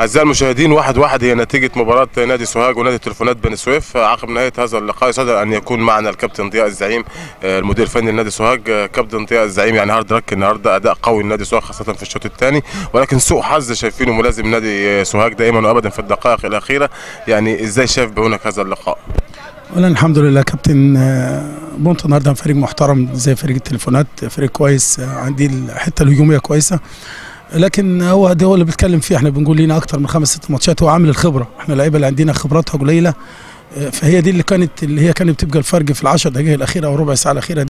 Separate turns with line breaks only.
أعزائي المشاهدين واحد واحد هي نتيجة مباراة نادي سوهاج ونادي تليفونات بني سويف عقب نهاية هذا اللقاء يسعدنا أن يكون معنا الكابتن ضياء الزعيم آه، المدير الفني لنادي سوهاج. آه، كابتن ضياء الزعيم يعني hard luck النهارده أداء قوي لنادي سوهاج خاصة في الشوط الثاني. ولكن سوء حظ شايفينه ملازم نادي آه، سوهاج دائما وأبدا في الدقائق الأخيرة. يعني إزاي شايف بعيونك هذا اللقاء؟
اولا الحمد لله كابتن بونت النهارده فريق محترم زي فريق التليفونات فريق كويس عندي الحتة الهجومية كويسة. لكن هو ده هو اللي بيتكلم فيه. إحنا بنقول لينا أكتر من خمس ست ماتشات هو عامل الخبرة. إحنا اللعيبة اللي عندنا خبراتها قليلة. فهي دي اللي كانت اللي هي كانت بتبقى الفرق في العشر دقائق الأخيرة أو ربع ساعة الأخيرة.